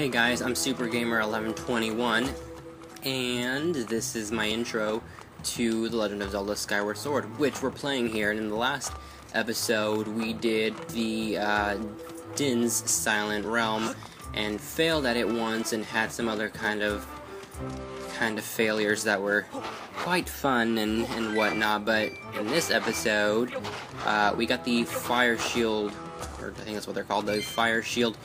Hey guys, I'm Super Gamer 1121 and this is my intro to The Legend of Zelda Skyward Sword, which we're playing here. And in the last episode, we did the uh, Din's Silent Realm and failed at it once and had some other kind of kind of failures that were quite fun and, and whatnot. But in this episode, uh, we got the Fire Shield, or I think that's what they're called, the Fire Shield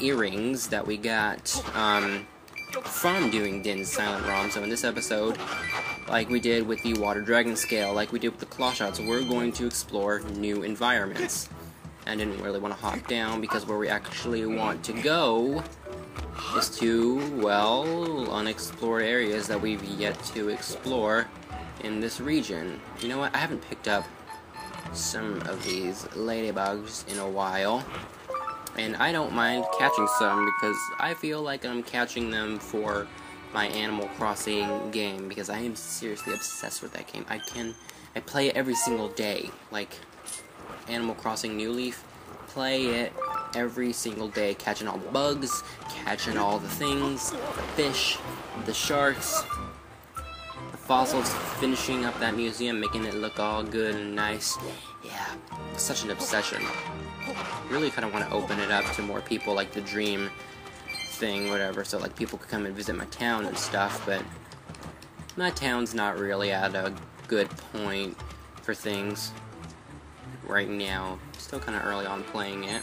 earrings that we got um, from doing Din's Silent Realm. So in this episode, like we did with the Water Dragon Scale, like we did with the Claw Shots, we're going to explore new environments. I didn't really want to hop down because where we actually want to go is to, well, unexplored areas that we've yet to explore in this region. You know what? I haven't picked up some of these ladybugs in a while. And I don't mind catching some because I feel like I'm catching them for my Animal Crossing game because I am seriously obsessed with that game. I can I play it every single day. Like Animal Crossing New Leaf, play it every single day, catching all the bugs, catching all the things, the fish, the sharks, the fossils, finishing up that museum, making it look all good and nice. Yeah, such an obsession really kind of want to open it up to more people, like the dream thing, whatever, so like people could come and visit my town and stuff, but my town's not really at a good point for things right now. Still kind of early on playing it.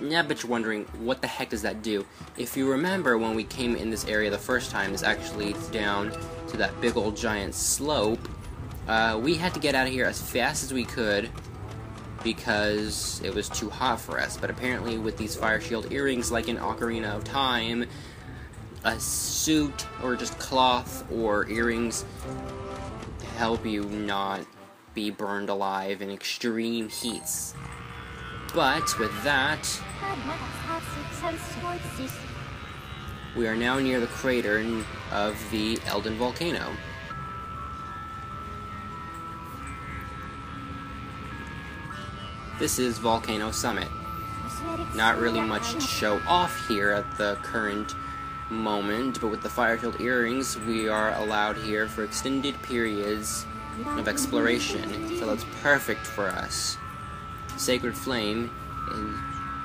Yeah, but you're wondering, what the heck does that do? If you remember when we came in this area the first time, this actually down to that big old giant slope. Uh, we had to get out of here as fast as we could because it was too hot for us. But apparently, with these fire shield earrings, like in Ocarina of Time, a suit or just cloth or earrings help you not be burned alive in extreme heats. But with that, we are now near the crater of the Eldin volcano. This is Volcano Summit. Not really much to show off here at the current moment, but with the fire shield earrings, we are allowed here for extended periods of exploration, so that's perfect for us. Sacred Flame,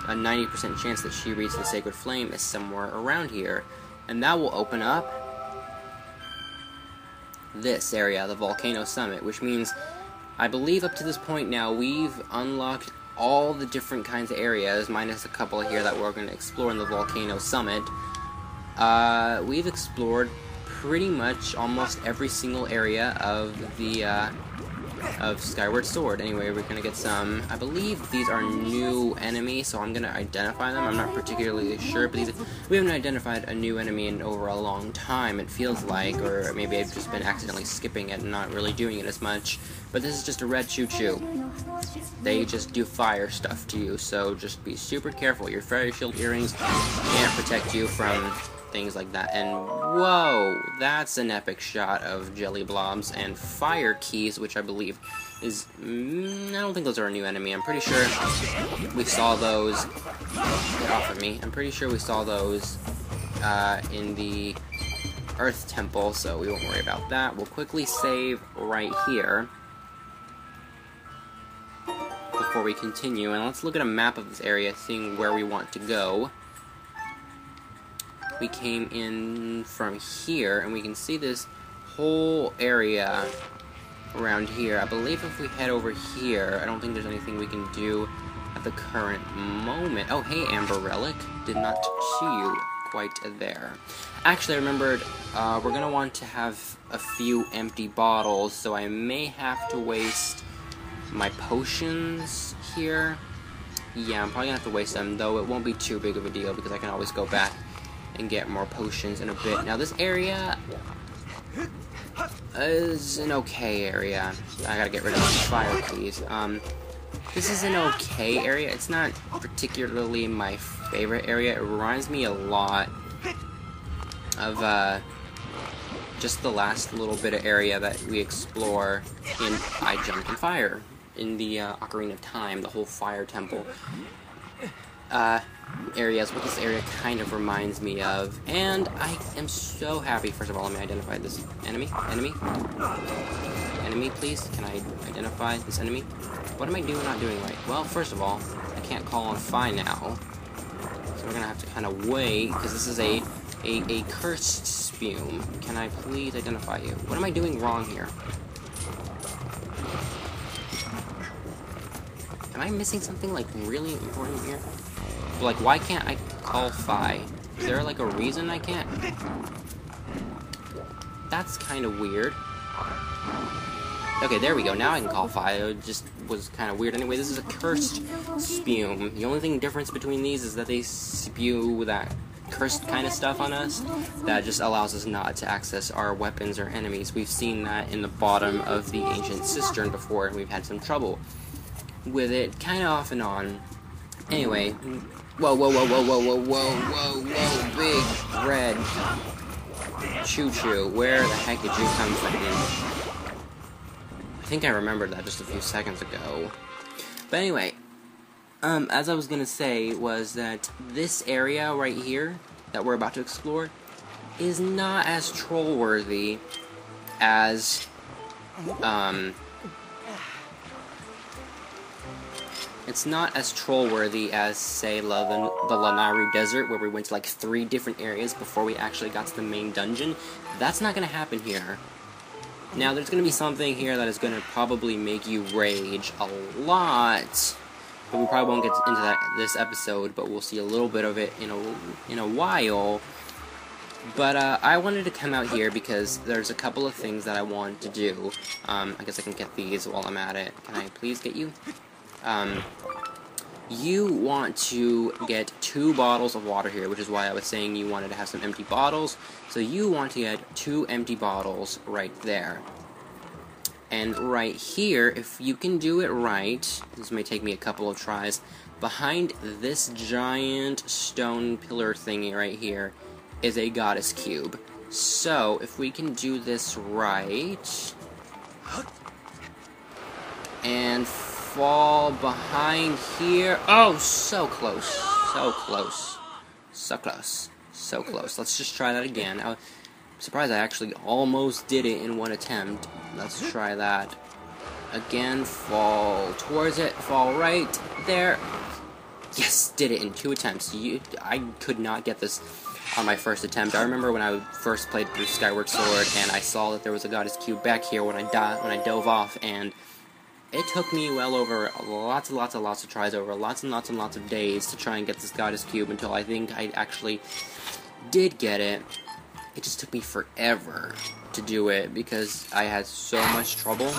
a 90% chance that she reads the Sacred Flame is somewhere around here, and that will open up this area, the Volcano Summit, which means I believe up to this point now we've unlocked all the different kinds of areas, minus a couple here that we're going to explore in the Volcano Summit. Uh, we've explored pretty much almost every single area of the uh, of Skyward Sword. Anyway, we're gonna get some. I believe these are new enemies, so I'm gonna identify them. I'm not particularly sure, but these we haven't identified a new enemy in over a long time. It feels like, or maybe I've just been accidentally skipping it and not really doing it as much. But this is just a red Chuchu. They just do fire stuff to you, so just be super careful. Your fire shield earrings can't protect you from things like that. And whoa, that's an epic shot of jelly blobs and fire Keese, which I believe is. Mm, I don't think those are a new enemy. I'm pretty sure we saw those. Get off of me. I'm pretty sure we saw those uh, in the Earth Temple, so we won't worry about that. We'll quickly save right here before we continue, and let's look at a map of this area, seeing where we want to go we came in from here, and we can see this whole area around here. I believe if we head over here, I don't think there's anything we can do at the current moment. Oh, hey, Amber Relic. Did not see you quite there. Actually, I remembered uh, we're going to want to have a few empty bottles, so I may have to waste my potions here. Yeah, I'm probably going to have to waste them, though it won't be too big of a deal because I can always go back and get more potions in a bit. Now this area is an okay area. I gotta get rid of these fire Keese. Um, this is an okay area. It's not particularly my favorite area. It reminds me a lot of uh, just the last little bit of area that we explore in I Jumped in Fire in the uh, Ocarina of Time, the whole fire temple. Uh, area is what this area kind of reminds me of. And I am so happy. First of all, let me identify this enemy. Enemy. Enemy, please. Can I identify this enemy? What am I doing not doing right? Well, first of all, I can't call on Fi now. So we're gonna have to kind of wait, because this is a, a, a cursed spume. Can I please identify you? What am I doing wrong here? Am I missing something, like, really important here? Like, why can't I call Fi? Is there, like, a reason I can't? That's kind of weird. Okay, there we go. Now I can call Fi. It just was kind of weird. Anyway, this is a cursed spume. The only thing difference between these is that they spew that cursed kind of stuff on us that just allows us not to access our weapons or enemies. We've seen that in the bottom of the ancient cistern before, and we've had some trouble with it, kind of off and on. Anyway, whoa, whoa, whoa, whoa, whoa, whoa, whoa, whoa, whoa, big red Chuchu. Where the heck did you come from? I think I remembered that just a few seconds ago. But anyway, um, as I was gonna say was that this area right here that we're about to explore is not as troll worthy as um It's not as troll-worthy as, say, the Lanayru Desert, where we went to like three different areas before we actually got to the main dungeon. That's not to happen here. Now, there's to be something here that is to probably make you rage a lot, but we probably won't get into that this episode, but we'll see a little bit of it in a, in a while. But uh, I wanted to come out here because there's a couple of things that I want to do. Um, I guess I can get these while I'm at it. Can I please get you? Um, you want to get two bottles of water here, which is why I was saying you wanted to have some empty bottles. So you want to get two empty bottles right there. And right here, if you can do it right, this may take me a couple of tries, behind this giant stone pillar thingy right here is a goddess cube. So, if we can do this right, and fall behind here. Oh, so close. So close. So close. So close. Let's just try that again. I'm surprised I actually almost did it in one attempt. Let's try that. Again, fall towards it, fall right there. Yes, did it in two attempts. You, I could not get this on my first attempt. I remember when I first played through Skyward Sword and I saw that there was a goddess cube back here when I when I dove off and it took me well over lots and lots and lots of tries over lots and lots and lots of days to try and get this goddess cube until I think I actually did get it. It just took me forever to do it because I had so much trouble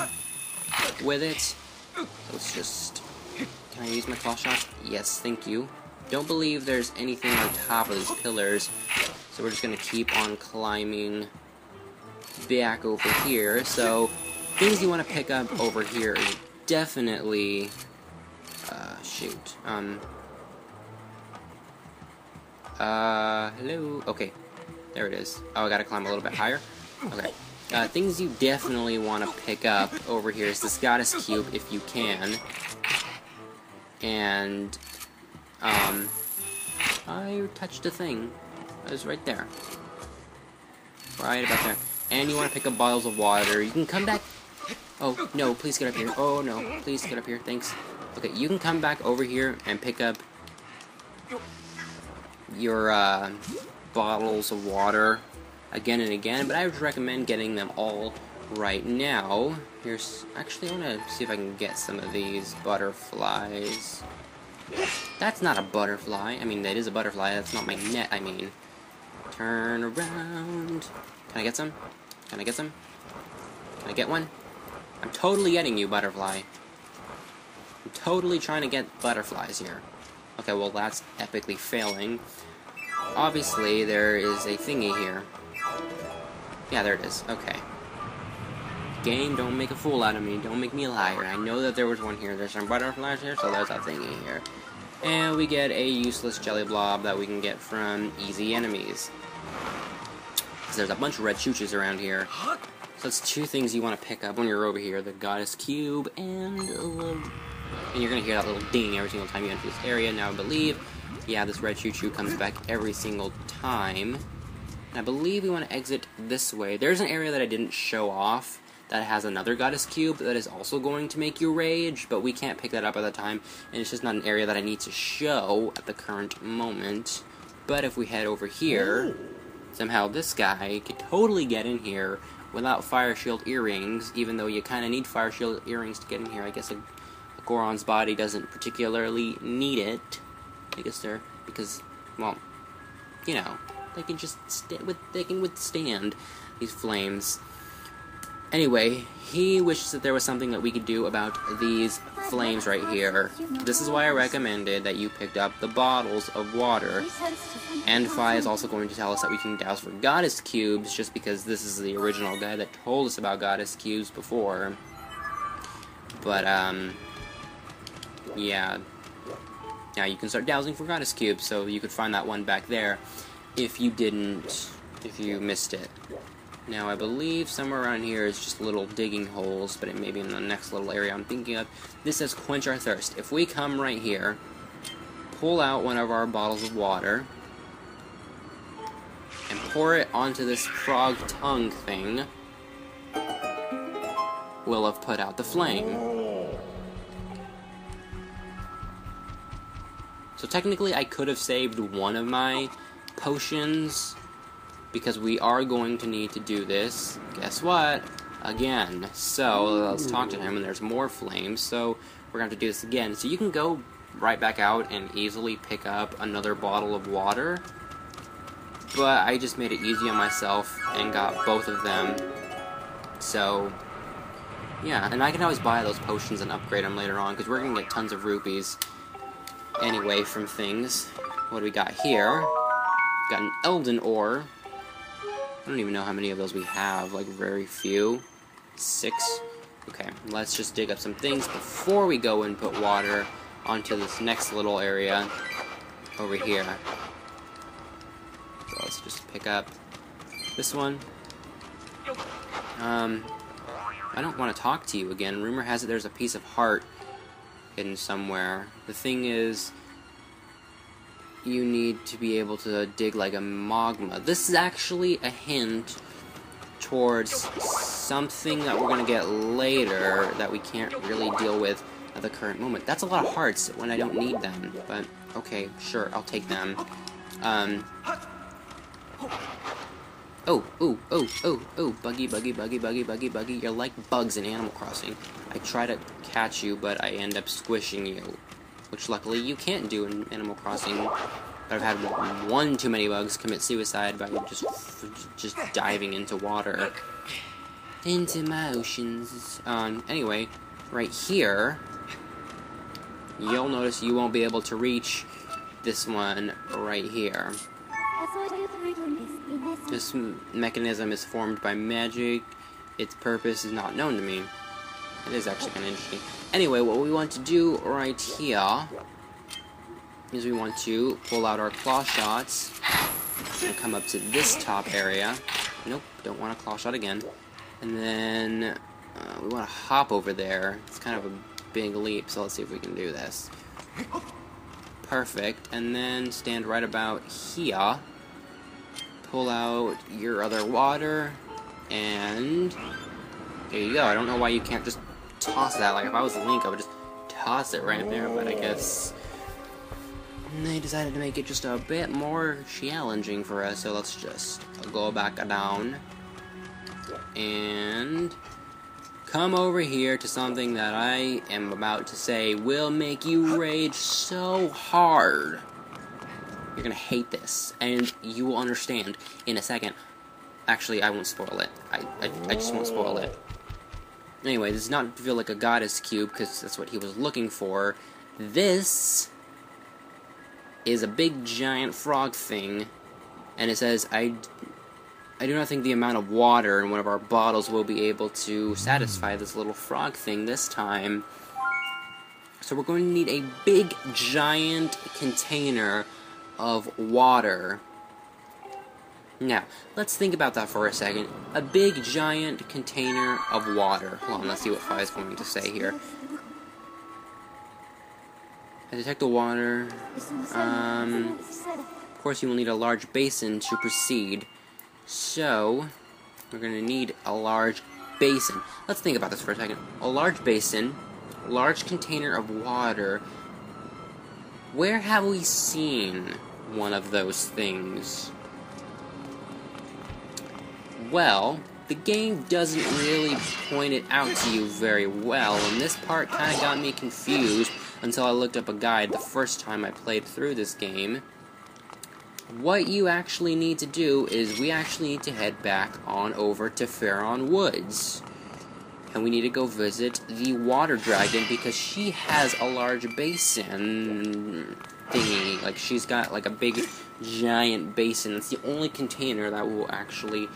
with it. Let's just... Can I use my claw shot? Yes, thank you. Don't believe there's anything on top of these pillars, so we're just gonna keep on climbing back over here. So things you want to pick up over here is definitely, uh, shoot, um, uh, hello, okay, there it is. Oh, I gotta climb a little bit higher? Okay. Uh, things you definitely want to pick up over here is this goddess cube, if you can. And, um, I touched a thing. It was right there. Right about there. And you want to pick up bottles of water. You can come back Oh, no, please get up here. Oh, no, please get up here. Thanks. Okay, you can come back over here and pick up your uh, bottles of water again and again, but I would recommend getting them all right now. Here's actually, I want to see if I can get some of these butterflies. That's not a butterfly. I mean, that is a butterfly. That's not my net, I mean. Turn around. Can I get some? Can I get some? Can I get one? I'm totally getting you, butterfly. I'm totally trying to get butterflies here. Okay, well that's epically failing. Obviously, there is a thingy here. Yeah, there it is. Okay. Game, don't make a fool out of me. Don't make me a liar. I know that there was one here. There's some butterflies here, so there's a thingy here. And we get a useless jelly blob that we can get from easy enemies. There's a bunch of red chooches around here. So that's two things you want to pick up when you're over here. The Goddess Cube and the And you're going to hear that little ding every single time you enter this area. Now, I believe, yeah, this red Chuchu comes back every single time. And I believe we want to exit this way. There's an area that I didn't show off that has another goddess cube that is also going to make you rage, but we can't pick that up at the time, and it's just not an area that I need to show at the current moment. But if we head over here, somehow this guy could totally get in here without fire shield earrings, even though you kind of need fire shield earrings to get in here. I guess a, a Goron's body doesn't particularly need it. I guess they're because, well, you know, they can just they can withstand these flames. Anyway, he wishes that there was something that we could do about these flames right here. This is why I recommended that you picked up the bottles of water. And Fi is also going to tell us that we can douse for goddess cubes, just because this is the original guy that told us about goddess cubes before. But, um, yeah. Now you can start dowsing for goddess cubes, so you could find that one back there if you didn't, if you missed it. Now, I believe somewhere around here is just little digging holes, but it may be in the next little area I'm thinking of. This says quench our thirst. If we come right here, pull out one of our bottles of water, and pour it onto this frog tongue thing, we'll have put out the flame. So technically I could have saved one of my potions because we are going to need to do this. Guess what? Again. So let's talk to him, and there's more flames. So we're going to have to do this again. So you can go right back out and easily pick up another bottle of water. But I just made it easy on myself and got both of them. So, yeah. And I can always buy those potions and upgrade them later on, because we're going to get tons of rupees anyway from things. What do we got here? Got an Eldin Ore. I don't even know how many of those we have, like very few. Six? Okay, let's just dig up some things before we go and put water onto this next little area over here. So let's just pick up this one. Um, I don't want to talk to you again. Rumor has it there's a piece of heart hidden somewhere. The thing is, you need to be able to dig like a Mogma. This is actually a hint towards something that we're going to get later that we can't really deal with at the current moment. That's a lot of hearts when I don't need them, but okay, sure, I'll take them. Um, oh, oh, oh, oh, oh, buggy, buggy, buggy, buggy, buggy, buggy, you're like bugs in Animal Crossing. I try to catch you, but I end up squishing you which luckily you can't do in Animal Crossing. But I've had one too many bugs commit suicide by just just diving into water. Into my oceans. Um, anyway, right here, you'll notice you won't be able to reach this one right here. This mechanism is formed by magic. Its purpose is not known to me. It is actually kind of interesting. Anyway, what we want to do right here is we want to pull out our claw shots and come up to this top area. Nope, don't want a claw shot again. And then uh, we want to hop over there. It's kind of a big leap, so let's see if we can do this. Perfect. And then stand right about here. Pull out your other water. And there you go. I don't know why you can't just toss that. Like, if I was Link, I would just toss it right there, but I guess they decided to make it just a bit more challenging for us, so let's just go back down and come over here to something that I am about to say will make you rage so hard. You're gonna hate this, and you will understand in a second. Actually, I won't spoil it. I, I, I just won't spoil it. Anyway, this does not feel like a goddess cube, because that's what he was looking for. This is a big giant frog thing, and it says, I, I do not think the amount of water in one of our bottles will be able to satisfy this little frog thing this time. So we're going to need a big giant container of water now, let's think about that for a second. A big, giant container of water. Hold on, let's see what Fi is going to say here. I detect the water. Um, of course, you will need a large basin to proceed. So, we're going to need a large basin. Let's think about this for a second. A large basin, large container of water. Where have we seen one of those things? Well, the game doesn't really point it out to you very well, and this part kind of got me confused until I looked up a guide the first time I played through this game. What you actually need to do is we actually need to head back on over to Faron Woods. And we need to go visit the water dragon because she has a large basin thingy. Like, she's got like a big, giant basin. It's the only container that will actually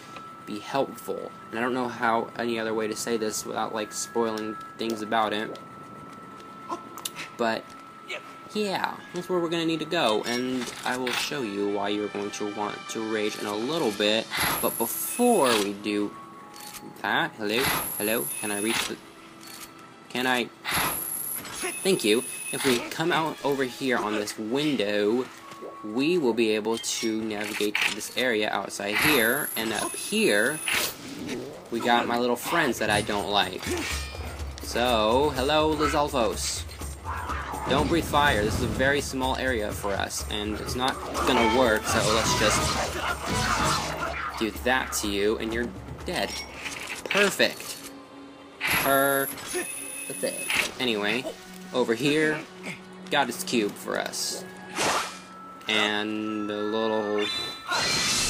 be helpful. And I don't know how any other way to say this without like spoiling things about it. But yeah, that's where we're gonna need to go, and I will show you why you're going to want to rage in a little bit. But before we do that, hello, hello, can I reach the? Can I? Thank you. If we come out over here on this window, we will be able to navigate this area outside here, and up here, we got my little friends that I don't like. So, hello, Lizalfos. Don't breathe fire. This is a very small area for us, and it's not gonna work, so let's just do that to you, and you're dead. Perfect. Perfect. Anyway, over here, goddess cube for us. And a little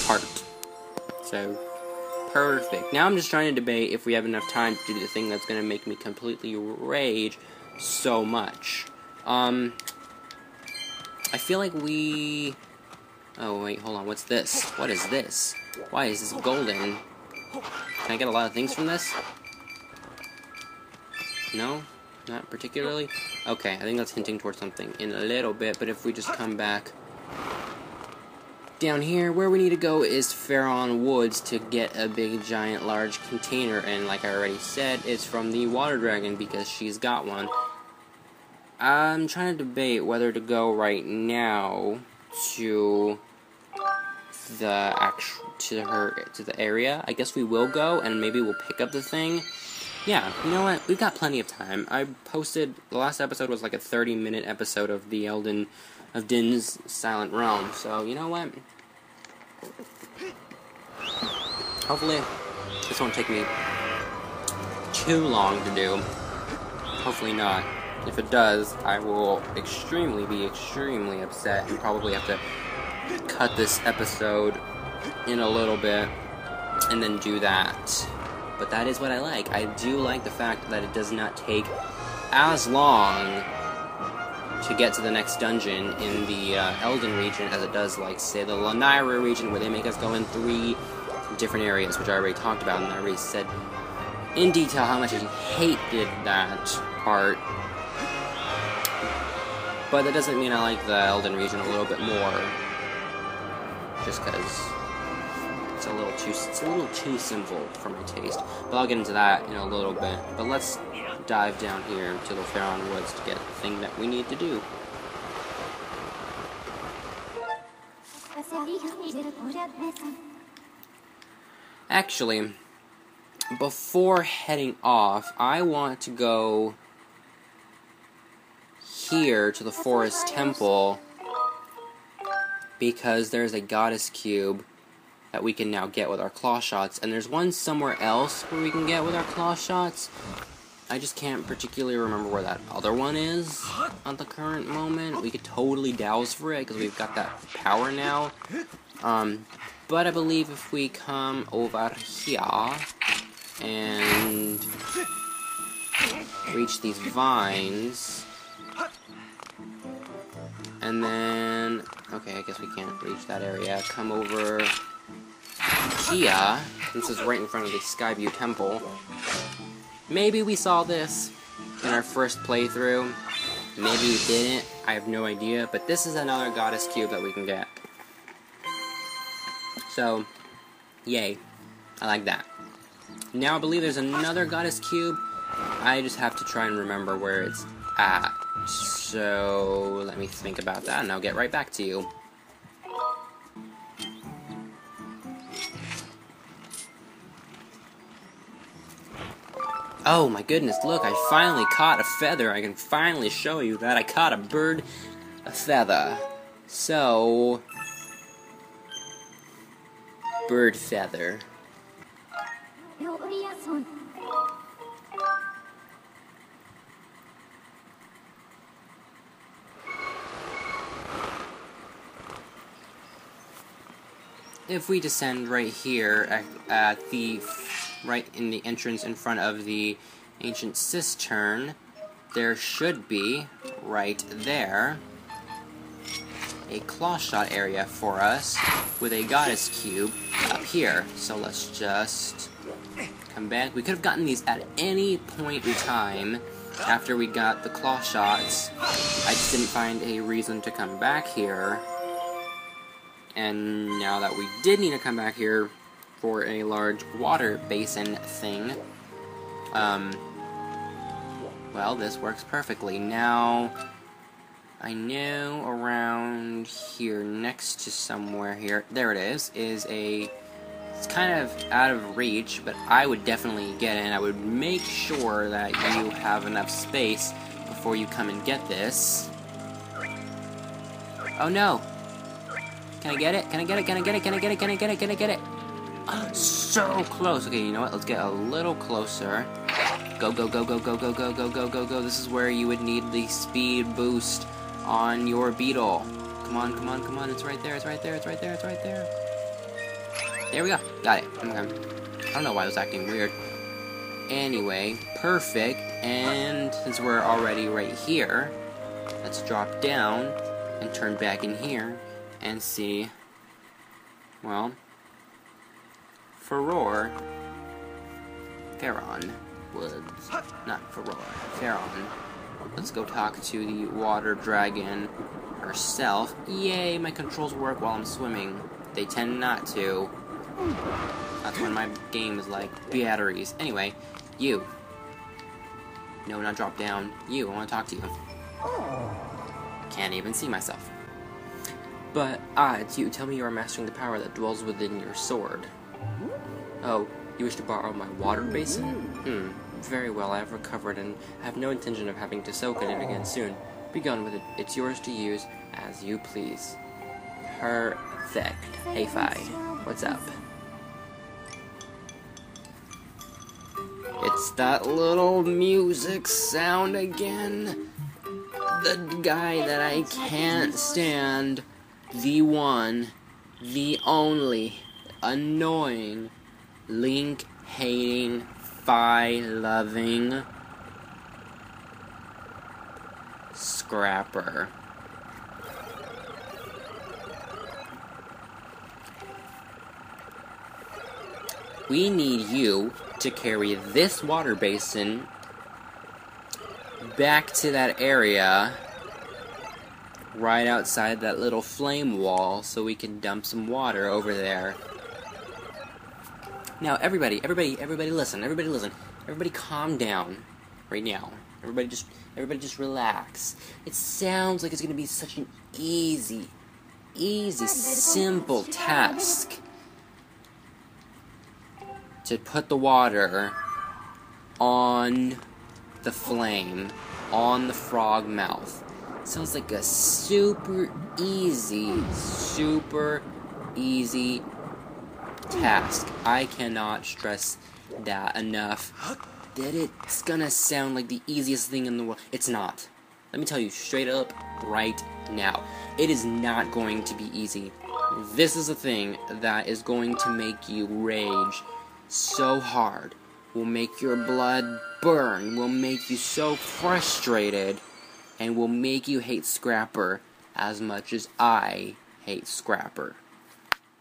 heart. So, perfect. Now I'm just trying to debate if we have enough time to do the thing that's gonna make me completely rage so much. Um, I feel like we... Oh, wait, hold on. What's this? What is this? Why is this golden? Can I get a lot of things from this? No? Not particularly? Okay, I think that's hinting towards something in a little bit, but if we just come back down here, where we need to go is Faron Woods to get a big, giant, large container, and like I already said, it's from the Water Dragon because she's got one. I'm trying to debate whether to go right now to the actual to her to the area. I guess we will go and maybe we'll pick up the thing. Yeah, you know what? We've got plenty of time. I posted the last episode was like a 30 minute episode of the Eldin of Din's Silent Realm. So, you know what? Hopefully this won't take me too long to do. Hopefully not. If it does, I will extremely be extremely upset and probably have to cut this episode in a little bit and then do that. But that is what I like. I do like the fact that it does not take as long to get to the next dungeon in the uh, Eldin region as it does, like, say, the Lanayru region, where they make us go in three different areas, which I already talked about, and I already said in detail how much I hated that part but that doesn't mean I like the Eldin region a little bit more. Just because it's a little too it's a little too simple for my taste. But I'll get into that in a little bit. But let's dive down here to the Faron Woods to get the thing that we need to do. Actually, before heading off, I want to go here to the forest temple because there's a goddess cube that we can now get with our claw shots, and there's one somewhere else where we can get with our claw shots. I just can't particularly remember where that other one is at the current moment. We could totally douse for it because we've got that power now. Um, but I believe if we come over here and reach these vines, and then, okay, I guess we can't reach that area. Come over here. This is right in front of the Skyview Temple. Maybe we saw this in our first playthrough. Maybe we didn't. I have no idea. But this is another Goddess Cube that we can get. So, yay. I like that. Now I believe there's another Goddess Cube. I just have to try and remember where it's at. So, let me think about that and I'll get right back to you. Oh my goodness, look, I finally caught a feather. I can finally show you that I caught a bird, a feather. So, bird feather. If we descend right here at, at the right in the entrance in front of the ancient cistern, there should be right there a claw shot area for us with a goddess cube up here. So let's just come back. We could have gotten these at any point in time after we got the claw shots. I just didn't find a reason to come back here. And now that we did need to come back here for a large water basin thing, um, well, this works perfectly. Now, I know around here, next to somewhere here, there it is, is a, it's kind of out of reach, but I would definitely get in. I would make sure that you have enough space before you come and get this. Oh no! Can I get it? Can I get it? Can I get it? Can I get it? Can I get it? Can I get it? So close. Okay, you know what? Let's get a little closer. Go, go, go, go, go, go, go, go, go, go, go. This is where you would need the speed boost on your beetle. Come on, come on, come on. It's right there, it's right there, it's right there, it's right there. There we go. Got it. Okay. I don't know why it was acting weird. Anyway, perfect. And since we're already right here, let's drop down and turn back in here and see, well, Furore, Faron Woods, not Furore, Faron Let's go talk to the water dragon herself. Yay, my controls work while I'm swimming. They tend not to. That's when my game is like batteries. Anyway, you. No, not drop down. You, I want to talk to you. Can't even see myself. But, ah, it's you. Tell me you are mastering the power that dwells within your sword. Oh, you wish to borrow my water basin? Hmm. Very well, I have recovered and have no intention of having to soak in it again soon. Begone with it. It's yours to use as you please. Perfect. Hey, Fi. What's up? It's that little music sound again. The guy that I can't stand. The one. The only. Annoying. Link hating Fi loving Scrapper. We need you to carry this water basin back to that area right outside that little flame wall so we can dump some water over there. Now, everybody, everybody, everybody listen, everybody listen. Everybody calm down right now. Everybody just, everybody just relax. It sounds like it's gonna be such an easy, easy, simple task to put the water on the flame, on the frog mouth. Sounds like a super easy, super easy task. I cannot stress that enough. That it's gonna sound like the easiest thing in the world. It's not. Let me tell you straight up right now. It is not going to be easy. This is a thing that is going to make you rage so hard. Will make your blood burn. Will make you so frustrated. And will make you hate Scrapper as much as I hate Scrapper.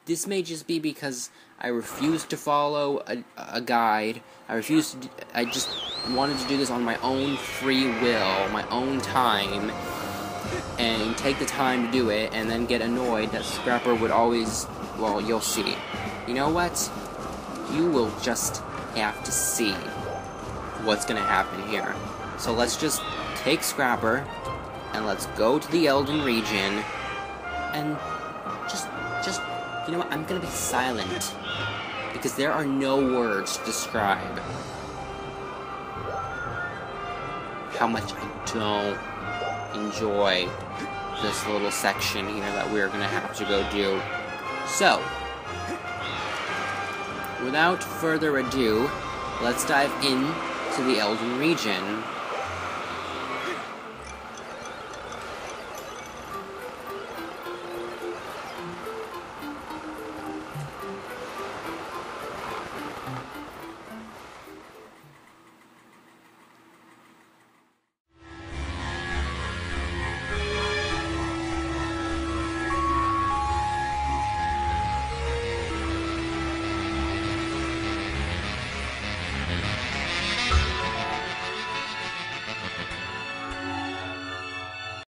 This may just be because I refuse to follow a, a guide. I refuse to. I just wanted to do this on my own free will, my own time, and take the time to do it, and then get annoyed that Scrapper would always. Well, you'll see. You know what? You will just have to see what's gonna happen here. So let's just take Scrapper, and let's go to the Eldin region and you know what, I'm gonna be silent because there are no words to describe how much I don't enjoy this little section here that we're gonna have to go do. So, without further ado, let's dive in to the Eldin region